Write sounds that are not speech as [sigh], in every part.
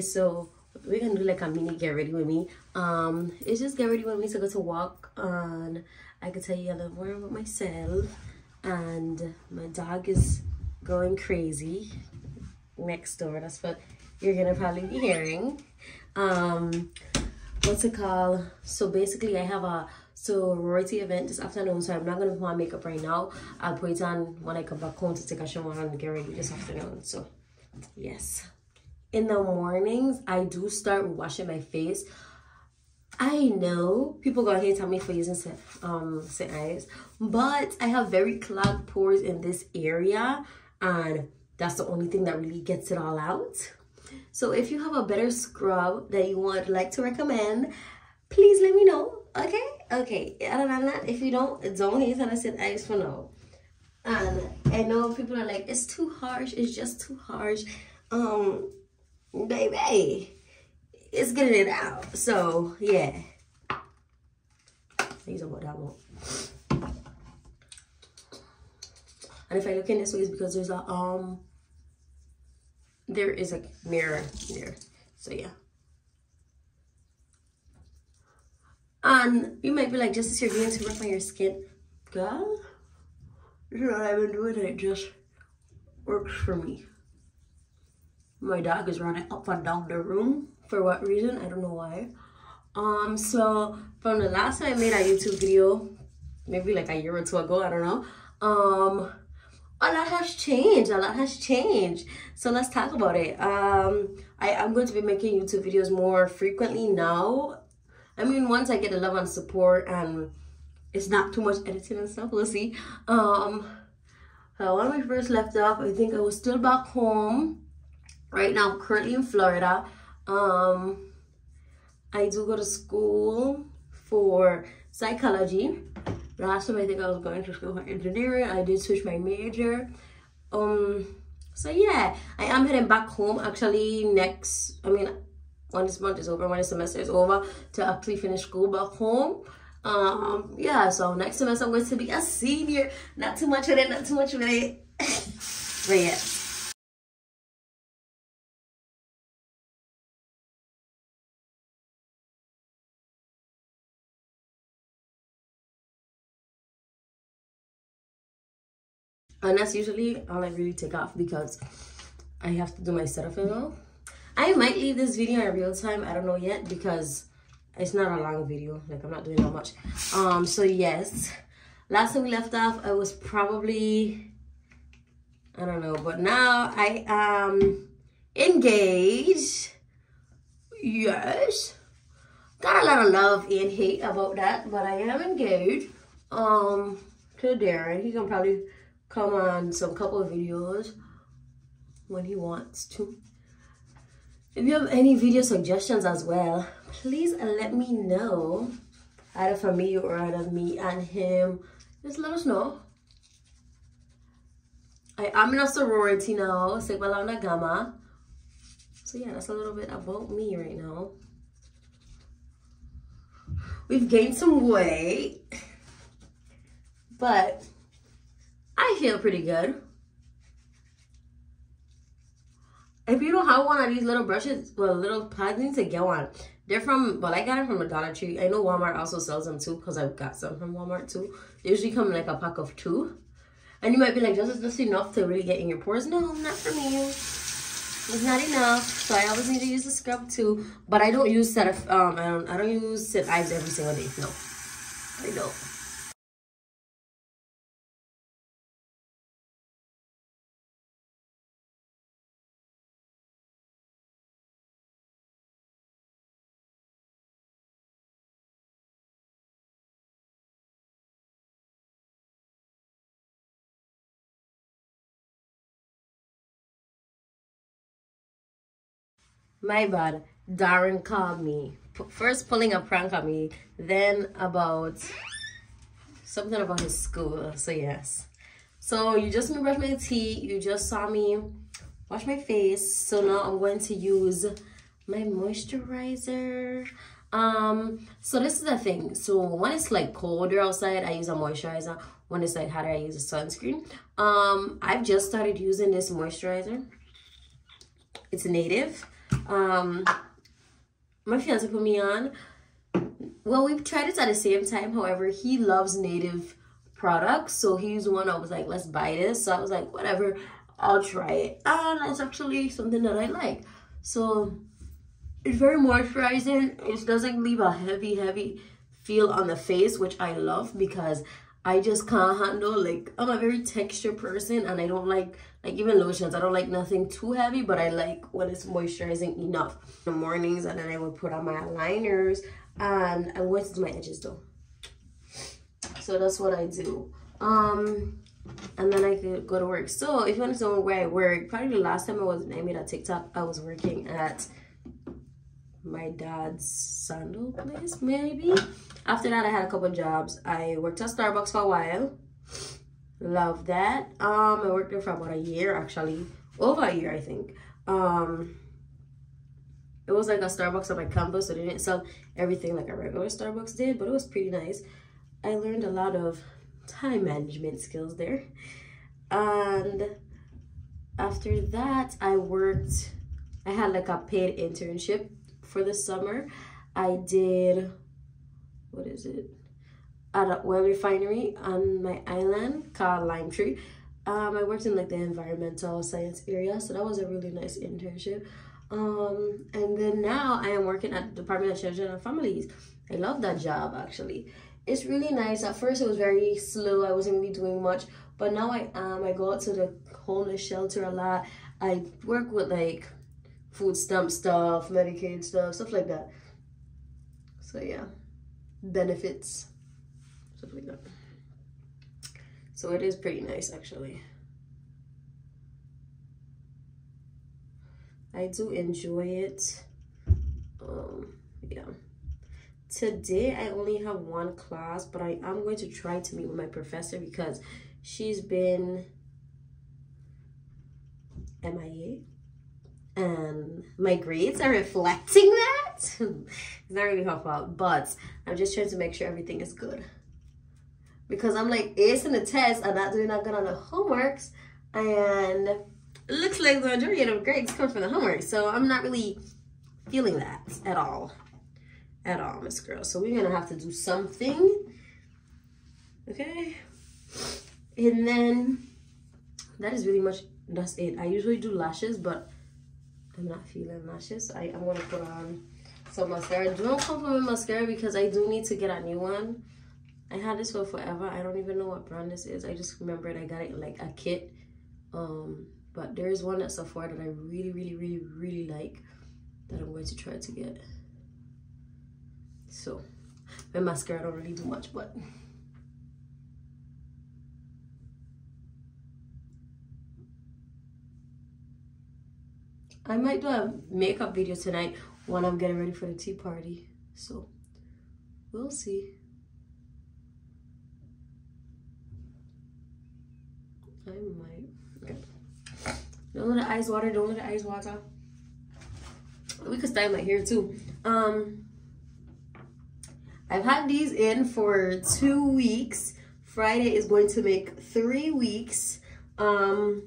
So we're gonna do like a mini get ready with me. Um, it's just get ready with me to go to walk on I can tell you a little more about myself. And my dog is going crazy next door. That's what you're gonna probably be hearing. Um, what's it called? So basically, I have a sorority event this afternoon, so I'm not gonna put my makeup right now. I'll put it on when I come back home to take a shower and get ready this afternoon. So, yes. In the mornings, I do start washing my face. I know people gonna hate on me for using. Um, St. Ives, but I have very clogged pores in this area, and that's the only thing that really gets it all out. So if you have a better scrub that you would like to recommend, please let me know. Okay? Okay. Than that, if you don't, don't hate and I said I for now. And I know people are like, it's too harsh, it's just too harsh. Um, baby, it's getting it out. So yeah. These are what I want. And if I look in this way, it's because there's a um there is a mirror there. So yeah. And you might be like, just as you're going to work on your skin. Girl, you know what I've been doing and it just works for me. My dog is running up and down the room. For what reason? I don't know why. Um, so from the last time I made a YouTube video, maybe like a year or two ago, I don't know. Um, a lot has changed a lot has changed so let's talk about it um i am going to be making youtube videos more frequently now i mean once i get the love and support and it's not too much editing and stuff we'll see um uh, when we first left off i think i was still back home right now I'm currently in florida um i do go to school for psychology last time I think I was going to school for engineering. I did switch my major. Um, so yeah, I am heading back home actually next, I mean, when this month is over, when the semester is over, to actually finish school back home. Um, yeah, so next semester I'm going to be a senior. Not too much of it, not too much of it. [laughs] but yeah. And that's usually all I really take off because I have to do my setup and all. I might leave this video in real time. I don't know yet because it's not a long video. Like I'm not doing that much. Um. So yes, last time we left off, I was probably I don't know, but now I am engaged. Yes. Got a lot of love and hate about that, but I am engaged. Um, to Darren. He's gonna probably come on some couple of videos when he wants to. If you have any video suggestions as well, please let me know. Either for me or either me and him. Just let us know. I am in a sorority now, Sigma Lambda Gamma. So yeah, that's a little bit about me right now. We've gained some weight, but I feel pretty good. If you don't have one of these little brushes, well, little pads, need to get one. They're from, well, I got them from a Dollar Tree. I know Walmart also sells them too because I've got some from Walmart too. They usually come in like a pack of two. And you might be like, just is this enough to really get in your pores? No, not for me. It's not enough. So I always need to use the scrub too. But I don't use set of, um, I don't, I don't use St. Ives every single day. No, I don't. My bad. Darren called me. First pulling a prank on me, then about something about his school. So yes. So you just me brush my teeth. You just saw me wash my face. So now I'm going to use my moisturizer. Um, so this is the thing. So when it's like colder outside, I use a moisturizer. When it's like hotter, I use a sunscreen. Um, I've just started using this moisturizer. It's native Um, my fiance put me on. Well, we tried it at the same time. However, he loves native products. So he's the one I was like, let's buy this. So I was like, whatever, I'll try it. And it's actually something that I like. So it's very moisturizing. It doesn't leave a heavy, heavy feel on the face, which I love because I just can't handle like I'm a very texture person and I don't like like even lotions. I don't like nothing too heavy but I like when it's moisturizing enough. In the mornings and then I would put on my aligners and I wet my edges though. So that's what I do. Um and then I could go to work. So if you want to know where I work probably the last time I was I made a TikTok I was working at my dad's sandal place, maybe. After that, I had a couple jobs. I worked at Starbucks for a while. Love that. Um, I worked there for about a year, actually. Over a year, I think. Um, it was like a Starbucks on my campus, so they didn't sell everything like a regular Starbucks did, but it was pretty nice. I learned a lot of time management skills there. And after that, I worked, I had like a paid internship for the summer. I did, what is it? At a oil refinery on my island called Limetree. Um, I worked in like the environmental science area, so that was a really nice internship. Um, and then now I am working at the Department of Children and Families. I love that job actually. It's really nice. At first it was very slow. I wasn't really doing much, but now I am. I go out to the homeless shelter a lot. I work with like food stamp stuff, Medicaid stuff, stuff like that. So yeah, benefits, stuff like that. So it is pretty nice actually. I do enjoy it. Um, yeah. Today I only have one class, but I am going to try to meet with my professor because she's been MIA and my grades are reflecting that. [laughs] it's not really her fault, but I'm just trying to make sure everything is good. Because I'm like acing the test I'm not doing that good on the homeworks. And it looks like the majority of grades come from the homework. So I'm not really feeling that at all. At all, Miss Girl. So we're gonna have to do something. Okay. And then that is really much that's it. I usually do lashes, but I'm not feeling lashes. I, I'm gonna put on some mascara. Do not compliment mascara because I do need to get a new one. I had this for forever. I don't even know what brand this is. I just remembered I got it like a kit. Um, but there is one at Sephora that I really, really, really, really like that I'm going to try to get. So, my mascara don't really do much, but I might do a makeup video tonight when I'm getting ready for the tea party. So, we'll see. I might. Okay. Don't let the ice water. Don't let the ice water. We could style my hair too. Um, I've had these in for two weeks. Friday is going to make three weeks. Um,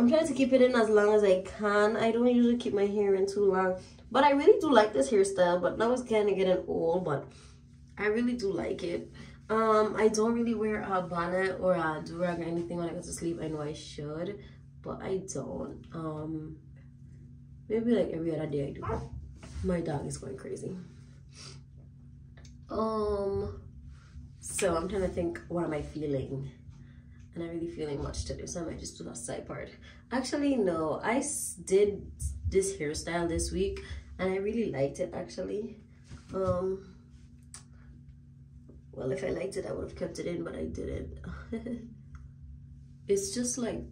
I'm trying to keep it in as long as I can. I don't usually keep my hair in too long. But I really do like this hairstyle. But now it's kind of getting old. But I really do like it. Um, I don't really wear a bonnet or a durag or anything when I go to sleep. I know I should. But I don't. Um, maybe like every other day I do. My dog is going crazy. Um, so I'm trying to think, what am I feeling? I'm really feeling much to do, so I might just do that side part. Actually, no, I did this hairstyle this week, and I really liked it, actually. Um, well, if I liked it, I would have kept it in, but I didn't. [laughs] it's just like,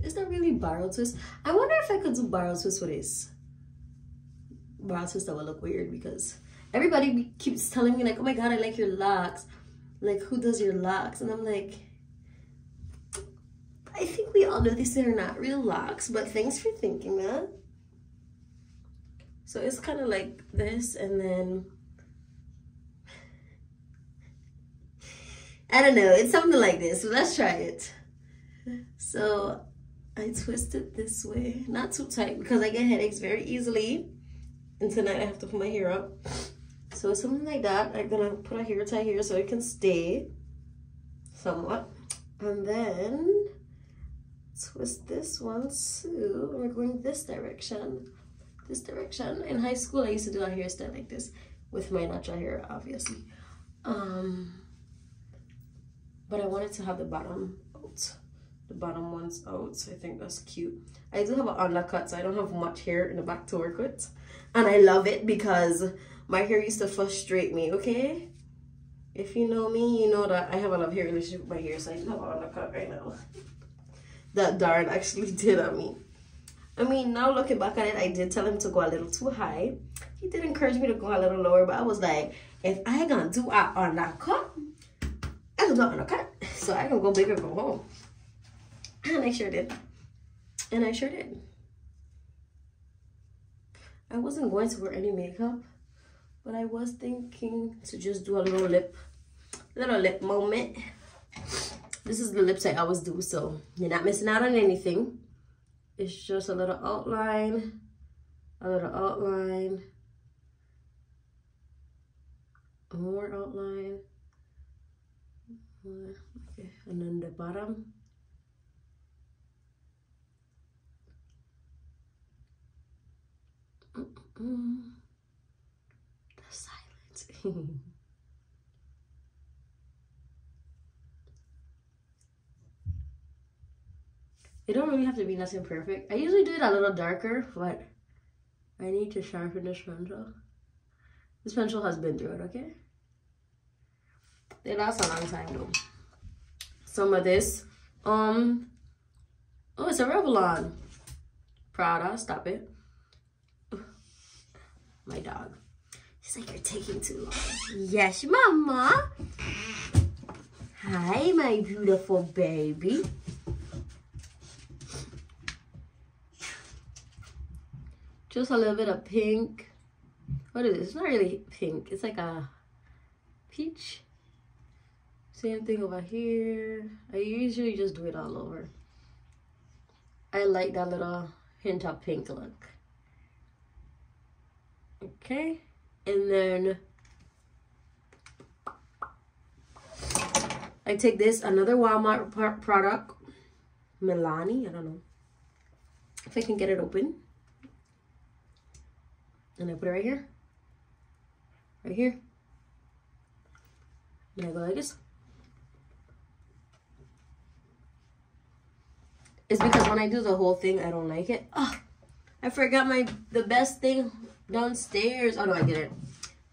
it's not really barrel twist? I wonder if I could do barrel twist with this. Barrel twist that would look weird because everybody keeps telling me like, oh my God, I like your locks. Like, who does your locks? And I'm like, I think we all know these are not real locks, but thanks for thinking that. So it's kind of like this and then, I don't know, it's something like this. So let's try it. So I twist it this way. Not too tight because I get headaches very easily. And tonight I have to put my hair up. So something like that. I'm gonna put a hair tie here so it can stay somewhat. And then twist this one too. We're going this direction. This direction. In high school, I used to do a hairstyle like this with my natural hair, obviously. Um, but I wanted to have the bottom out. The bottom one's out, so I think that's cute. I do have an undercut, so I don't have much hair in the back to work with. And I love it because my hair used to frustrate me, okay? If you know me, you know that I have a love hair relationship with my hair, so I have an undercut right now. [laughs] that Darren actually [laughs] did on me. I mean, now looking back at it, I did tell him to go a little too high. He did encourage me to go a little lower, but I was like, if I gonna do a undercut, I can do undercut. [laughs] So I can go big or go home. And I sure did. And I sure did. I wasn't going to wear any makeup, but I was thinking to just do a little lip, little lip moment. This is the lips I always do, so you're not missing out on anything. It's just a little outline, a little outline, more outline, okay, and then the bottom. Mm -mm. The silence. [laughs] It don't really have to be nothing perfect. I usually do it a little darker, but I need to sharpen this pencil. This pencil has been through it, okay? They last a long time though. Some of this, um, oh, it's a Revlon. Prada, stop it. [laughs] My dog. She's like, you're taking too long. Yes, mama. Hi, my beautiful baby. Just a little bit of pink. What is it? It's not really pink. It's like a peach. Same thing over here. I usually just do it all over. I like that little hint of pink look. Okay. And then I take this, another Walmart product, Milani, I don't know if I can get it open. And I put it right here. Right here. And I go like this. It's because when I do the whole thing, I don't like it. Oh, I forgot my the best thing downstairs. Oh no, I get it.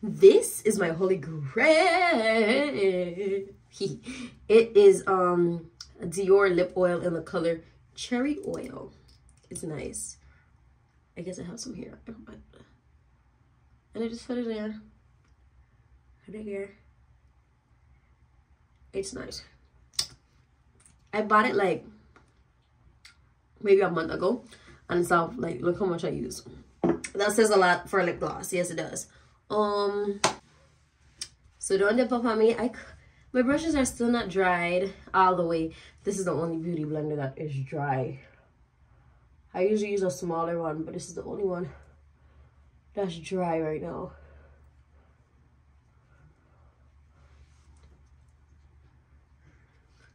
This is my holy grail. [laughs] it is um Dior lip oil in the color cherry oil. It's nice. I guess I have some here, and I just put it in. Put here. It's nice. I bought it like maybe a month ago and so like look how much I use. That says a lot for lip gloss. Yes, it does. Um, so don't dip up on me. I my brushes are still not dried all the way. This is the only beauty blender that is dry. I usually use a smaller one, but this is the only one that's dry right now.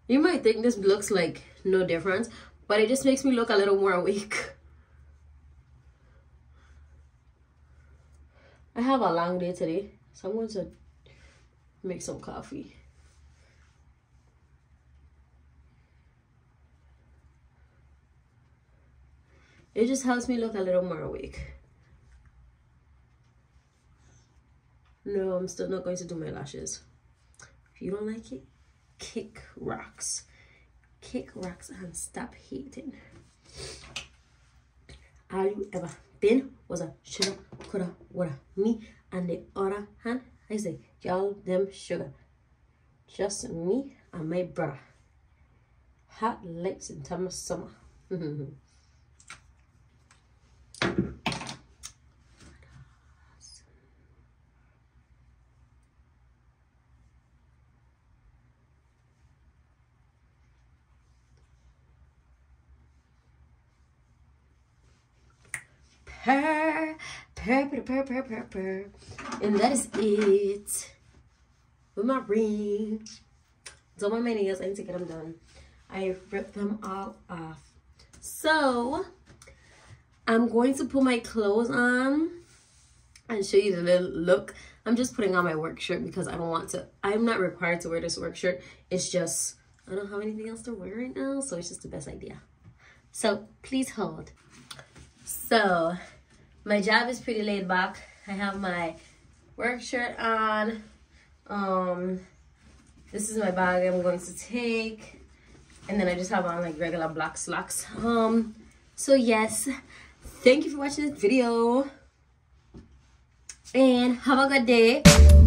You might think this looks like no difference, but it just makes me look a little more awake. I have a long day today, so I'm going to make some coffee. It just helps me look a little more awake. No, I'm still not going to do my lashes. If you don't like it, kick rocks. Kick rocks and stop hating. All you ever been was a shoulda, coulda, woulda. Me and the other hand, I say, y'all them sugar. Just me and my brother. Hot legs in time of summer. [laughs] purr, purr, purr, purr, purr, purr, purr. And that is it with my ring. Don't want my nails. I need to get them done. I ripped them all off. So, I'm going to put my clothes on and show you the little look. I'm just putting on my work shirt because I don't want to, I'm not required to wear this work shirt. It's just, I don't have anything else to wear right now. So it's just the best idea. So please hold. So my job is pretty laid back. I have my work shirt on. Um, this is my bag I'm going to take. And then I just have on like regular black slacks. Um, so yes, thank you for watching this video. And have a good day.